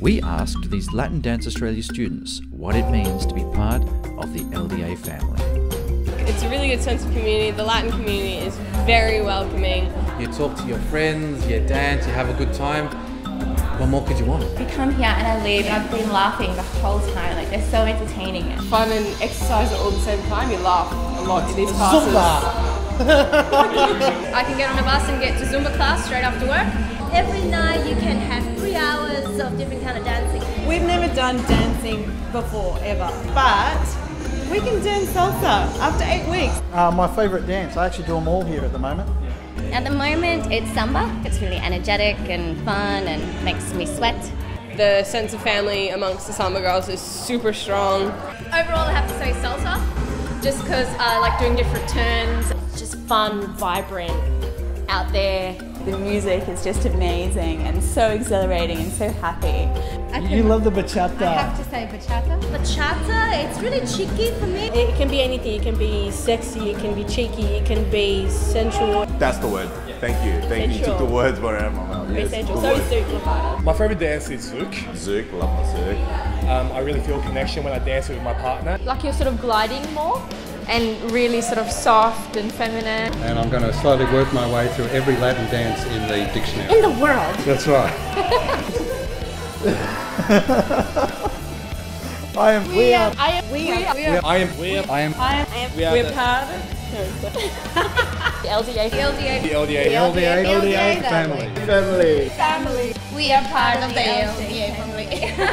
We asked these Latin Dance Australia students what it means to be part of the LDA family. It's a really good sense of community. The Latin community is very welcoming. You talk to your friends, you dance, you have a good time. What more could you want? We come here and I leave and I've been laughing the whole time. Like they're so entertaining. Fun and exercise all at the same time. You laugh a lot in these classes. Zumba. I can get on a bus and get to Zumba class straight after work. Every night you can have three hours of different kind of dancing. We've never done dancing before, ever. But we can dance salsa after eight weeks. Uh, my favourite dance. I actually do them all here at the moment. At the moment, it's samba. It's really energetic and fun and makes me sweat. The sense of family amongst the samba girls is super strong. Overall, I have to say salsa, just because I like doing different turns. It's just fun, vibrant, out there. The music is just amazing and so exhilarating and so happy. You love the bachata. I have to say bachata. Bachata, it's really cheeky for me. It can be anything. It can be sexy, it can be cheeky, it can be sensual. That's the word. Thank you. Thank you. You took the words right out of my mouth. Yes, sensual. So is Zouk Lambada. My favourite dance is Zouk. Zouk, love my Zouk. Um, I really feel a connection when I dance it with my partner. Like you're sort of gliding more and really sort of soft and feminine. And I'm going to slowly work my way through every Latin dance in the dictionary. In the world. That's right. I am. We are. I am. We are. I am. I am. I am. I am. We are We're the- part of. The LDA. The LDA. The LDA. LDA, LDA family. Family. We are part of the LDA family.